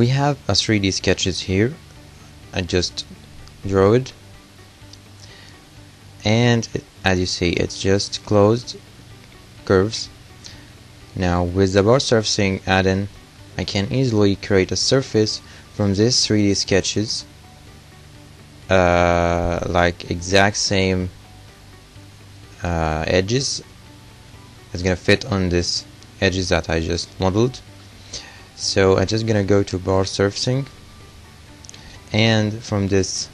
we have a 3d sketches here. I just draw it. And as you see it's just closed curves. Now with the Power Surfacing add-in I can easily create a surface from this 3d sketches uh, like exact same uh, edges. It's gonna fit on this edges that I just modeled so I'm just gonna go to Power Surfacing. And from this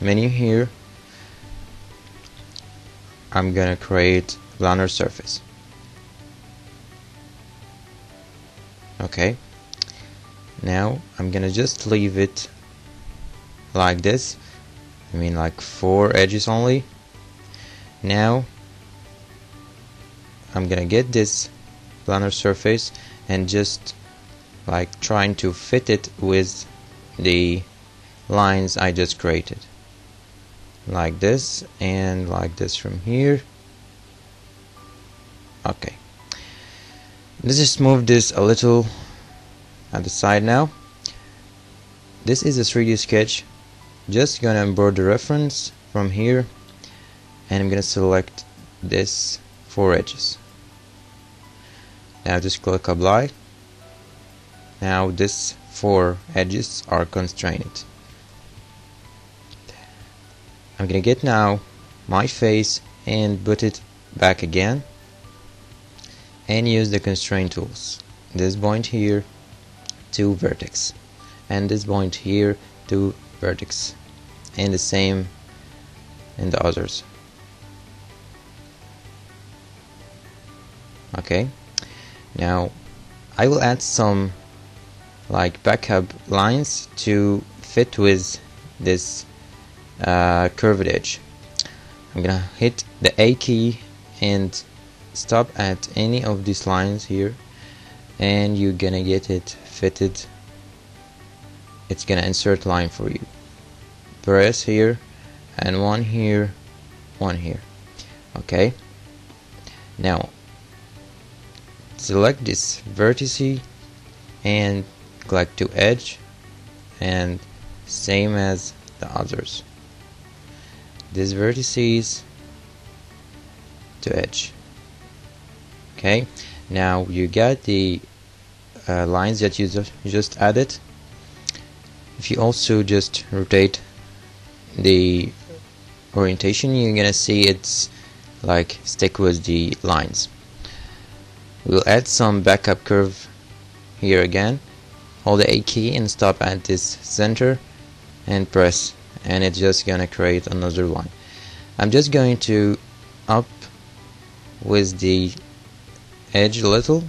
menu here I'm gonna create planar surface. Okay. Now I'm gonna just leave it like this. I mean like four edges only. Now I'm gonna get this planar surface and just like trying to fit it with the lines I just created. Like this and like this from here. Okay. Let's just move this a little at the side now. This is a 3d sketch. Just gonna import the reference from here. And I'm gonna select this four edges. Now just click apply now these four edges are constrained. I'm gonna get now my face and put it back again and use the constraint tools. This point here to vertex. And this point here to vertex. And the same in the others. Okay. Now I will add some like backup lines to fit with this uh, curved edge. I'm gonna hit the A key and stop at any of these lines here and you're gonna get it fitted. It's gonna insert line for you. Press here and one here one here. Okay? Now select this vertice and click to edge and same as the others. This vertices to edge. Okay now you got the uh, lines that you just added. If you also just rotate the orientation you're gonna see it's like stick with the lines. We'll add some backup curve here again hold the A key and stop at this center and press and it's just gonna create another one. I'm just going to up with the edge a little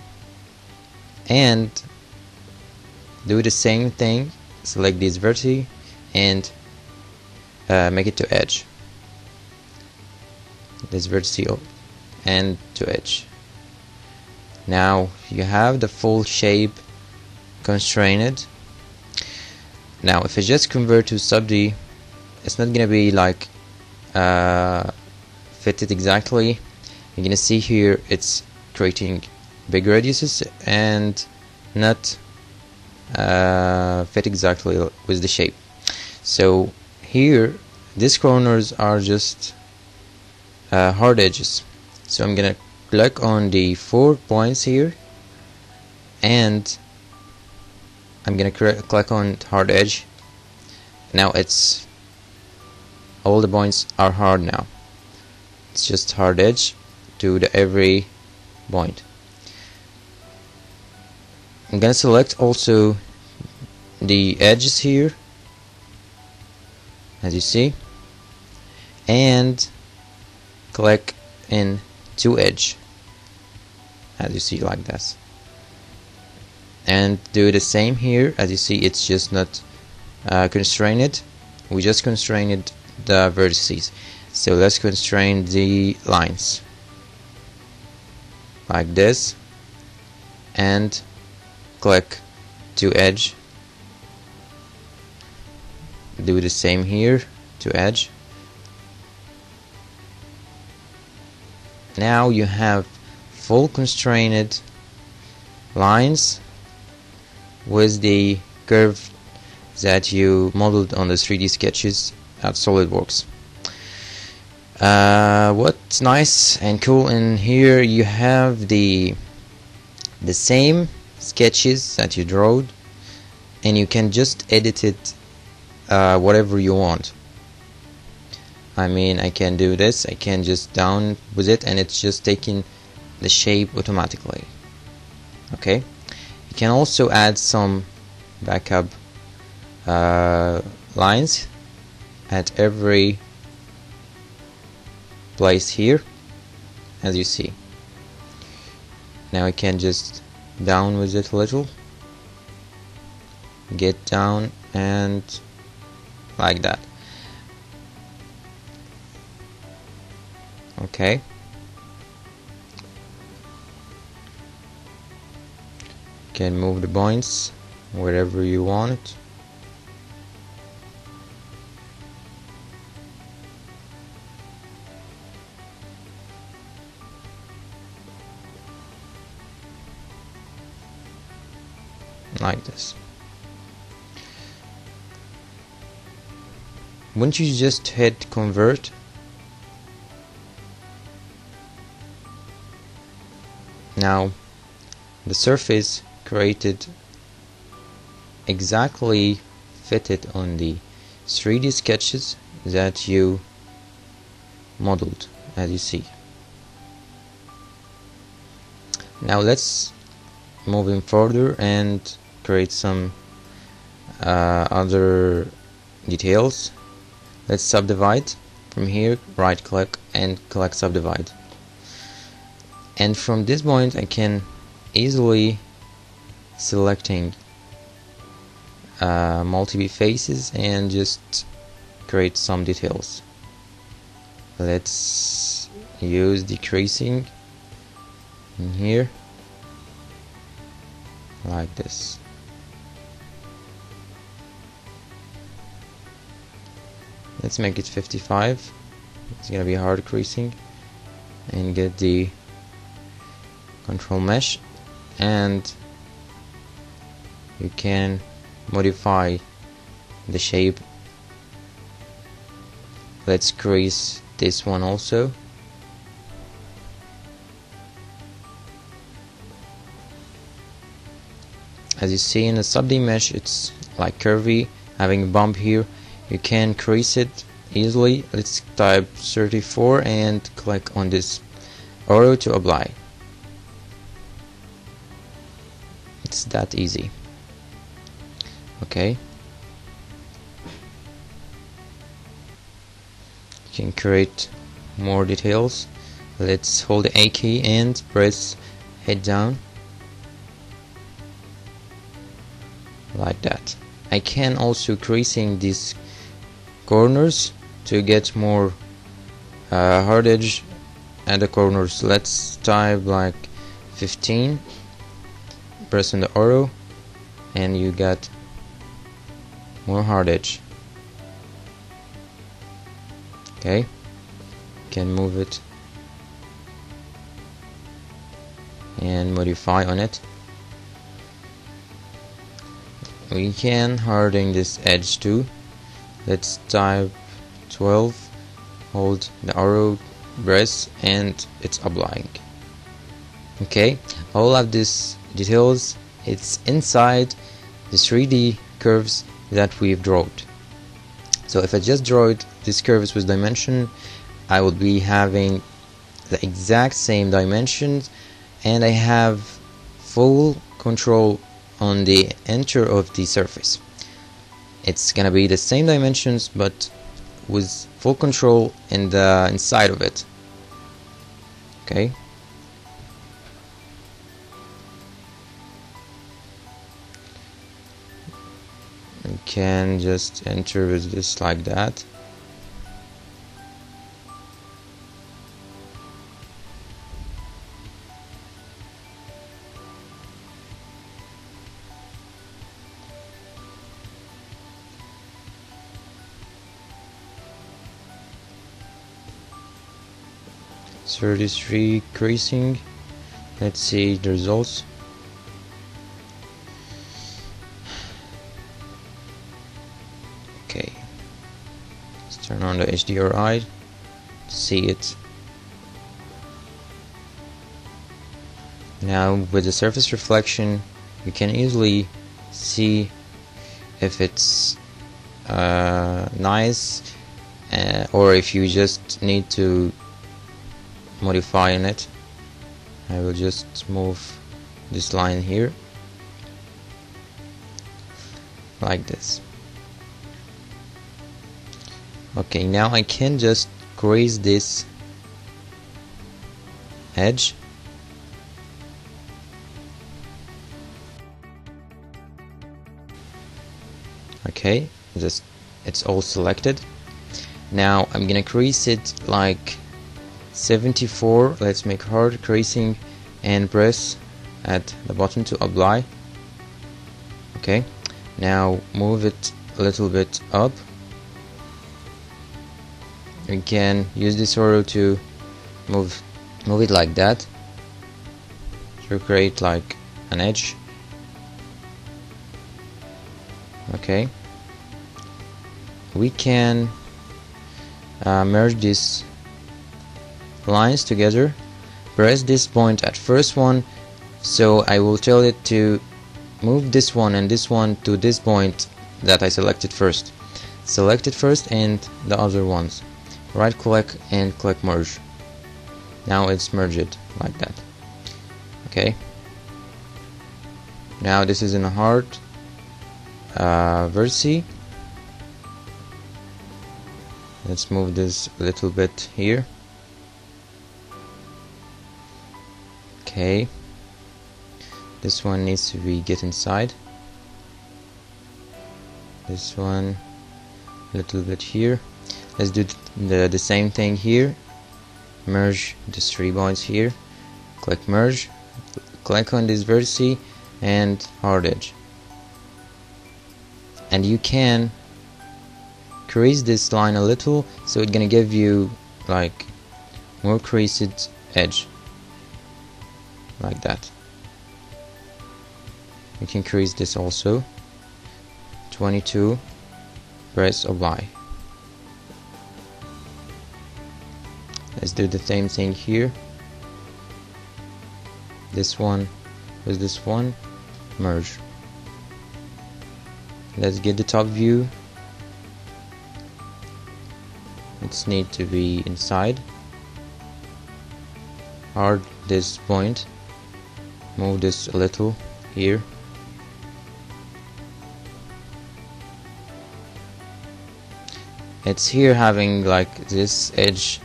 and do the same thing select this vertices and uh, make it to edge. This vertice and to edge. Now you have the full shape constrained. Now if I just convert to sub D it's not gonna be like uh, fitted exactly. You're gonna see here it's creating big radiuses and not uh, fit exactly with the shape. So here these corners are just uh, hard edges. So I'm gonna click on the four points here and I'm gonna click on hard edge. Now it's all the points are hard now. It's just hard edge to the every point. I'm gonna select also the edges here as you see and click in to edge as you see like this and do the same here. As you see it's just not uh, constrained. We just constrained the vertices. So let's constrain the lines. Like this. And click to edge. Do the same here to edge. Now you have full constrained lines with the curve that you modeled on the 3D sketches at SolidWorks. Uh, what's nice and cool in here you have the the same sketches that you drawed and you can just edit it uh, whatever you want. I mean I can do this I can just down with it and it's just taking the shape automatically. Okay you can also add some backup uh, lines at every place here as you see. Now I can just down with it a little. Get down and like that. Okay can move the points wherever you want. It like this. Once you just hit convert? Now the surface created exactly fitted on the 3D sketches that you modeled as you see. Now let's move in further and create some uh, other details. Let's subdivide. From here right click and click subdivide. And from this point I can easily selecting uh, multi faces and just create some details. Let's use decreasing in here like this. Let's make it 55 it's gonna be hard creasing and get the control mesh. And you can modify the shape. Let's crease this one also. As you see in the sub-D mesh it's like curvy having a bump here. You can crease it easily. Let's type 34 and click on this arrow to apply. It's that easy okay. You can create more details. Let's hold the A key and press head down. Like that. I can also creasing these corners to get more uh, hard edge at the corners. Let's type like 15 press on the arrow and you get more hard edge. Okay. Can move it. And modify on it. We can harden this edge too. Let's type 12 hold the arrow press and it's applying. Okay. All of these details it's inside the 3d curves that we've drawn so if I just draw it these curves with dimension I would be having the exact same dimensions and I have full control on the enter of the surface. It's gonna be the same dimensions but with full control in the inside of it. Okay can just enter with this like that Thirty-three creasing. Let's see the results. On the HDRI to see it. Now with the surface reflection you can easily see if it's uh, nice uh, or if you just need to modify in it. I will just move this line here like this okay now I can just crease this edge. Okay just it's all selected. Now I'm gonna crease it like 74 let's make hard creasing and press at the bottom to apply. Okay now move it a little bit up you can use this arrow to move move it like that to create like an edge. Okay. We can uh, merge these lines together. Press this point at first one. So I will tell it to move this one and this one to this point that I selected first. Select it first and the other ones right click and click merge. Now it's merged like that. Okay. Now this is in a hard uh, vertice. Let's move this a little bit here. Okay. This one needs to be get inside. This one a little bit here let's do the, the same thing here. Merge these three points here. Click merge. Click on this vertex and hard edge. And you can crease this line a little so it's gonna give you like more creased edge. Like that. You can crease this also. 22 press apply let's do the same thing here. This one with this one merge. Let's get the top view. It's need to be inside. Hard this point. Move this a little here. It's here having like this edge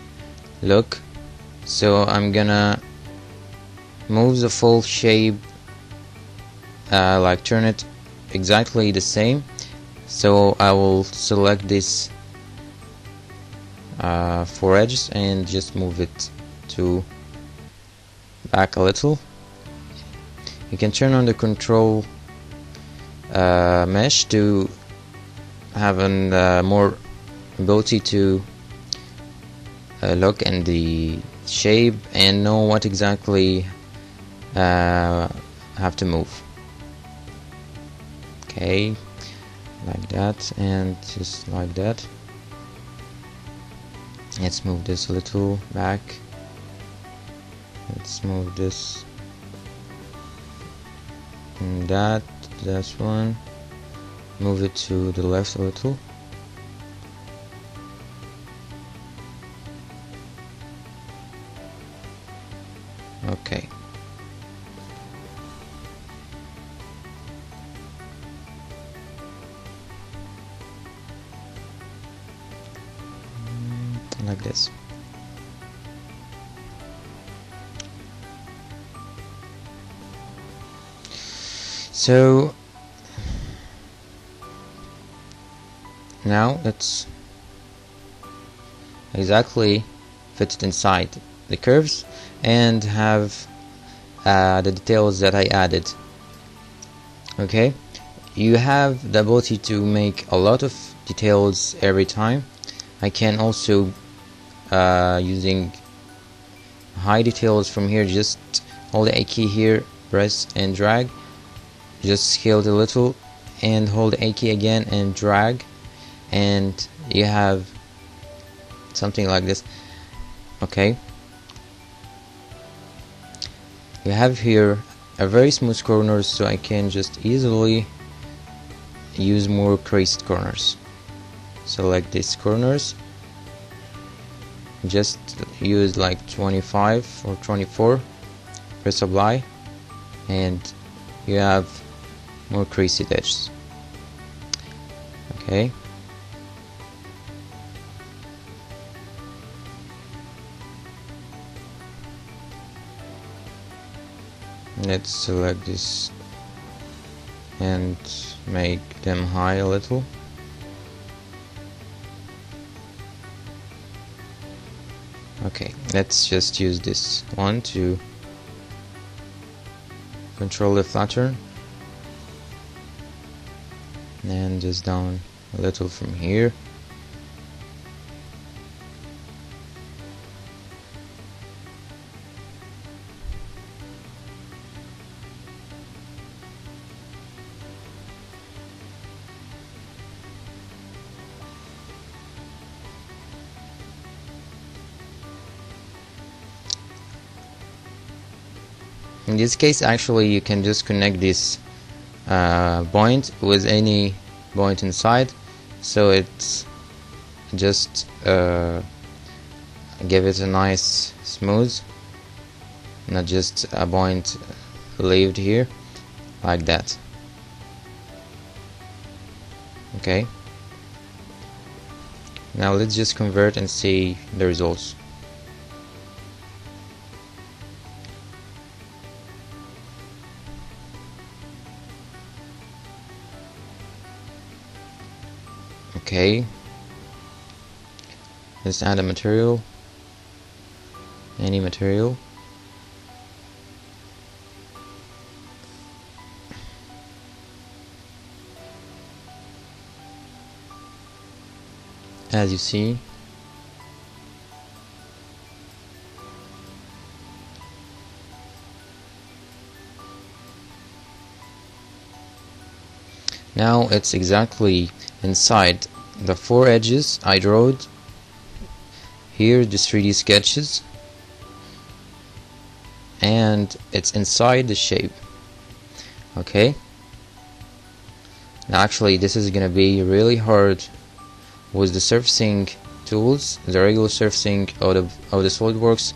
look so I'm gonna move the full shape uh, like turn it exactly the same. So I will select this uh, four edges and just move it to back a little. You can turn on the control uh, mesh to have a uh, more ability to uh, look in the shape and know what exactly uh, have to move. Okay like that and just like that. Let's move this a little back. Let's move this and that that's one. Move it to the left a little like this. So now let's exactly fitted inside the curves and have uh, the details that I added. Okay? You have the ability to make a lot of details every time. I can also uh, using high details from here just hold the A key here press and drag. Just scale it a little and hold A key again and drag. And you have something like this. Okay. You have here a very smooth corners so I can just easily use more creased corners. Select these corners just use like 25 or 24 press apply and you have more creased edges. Okay. Let's select this and make them high a little okay let's just use this one to control the flatten and just down a little from here this case actually you can just connect this uh, point with any point inside. So it's just uh, give it a nice smooth. Not just a point left here like that. Okay. Now let's just convert and see the results okay? Let's add a material. Any material? As you see now it's exactly inside the four edges I drew here the 3D sketches. And it's inside the shape. Okay? Now actually this is gonna be really hard with the surfacing tools the regular surfacing out of out of the SolidWorks.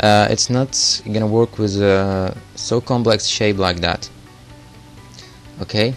Uh, it's not gonna work with a so complex shape like that. Okay